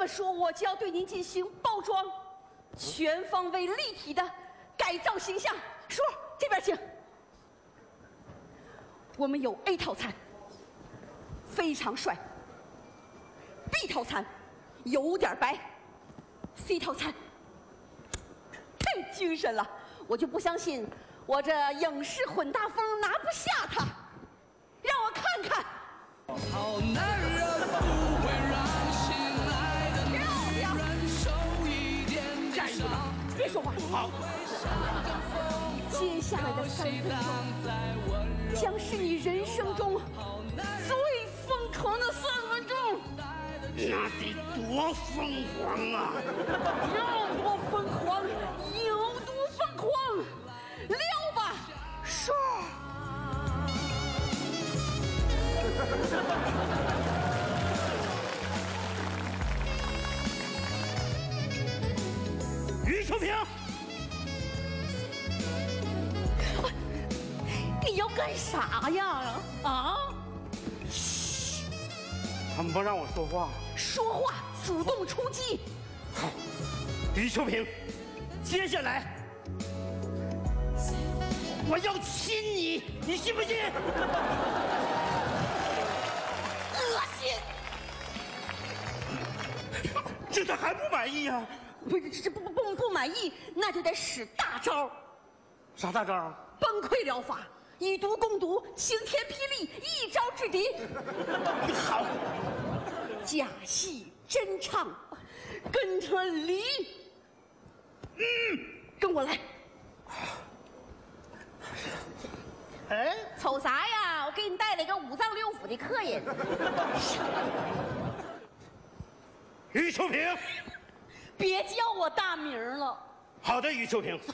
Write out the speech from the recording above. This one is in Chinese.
这么说，我就要对您进行包装，全方位立体的改造形象。叔，这边请。我们有 A 套餐，非常帅；B 套餐有点白；C 套餐太精神了，我就不相信我这影视混搭风拿不下说话。好。接下来的三分钟，将是你人生中最疯狂的三分钟。那得多疯狂啊！要多于秋萍，你要干啥呀？啊？嘘他们不让我说话。说话，主动出击。好，于秋萍，接下来我要亲你，你信不信？恶心！这他还不满意呀、不不不不不满意，那就得使大招，啥大招？崩溃疗法，以毒攻毒，晴天霹雳，一招制敌。好，假戏真唱，跟他离。嗯，跟我来。哎，瞅啥呀？我给你带了一个五脏六腑的客人。于秋萍，别叫我大名了。好的，余秋萍。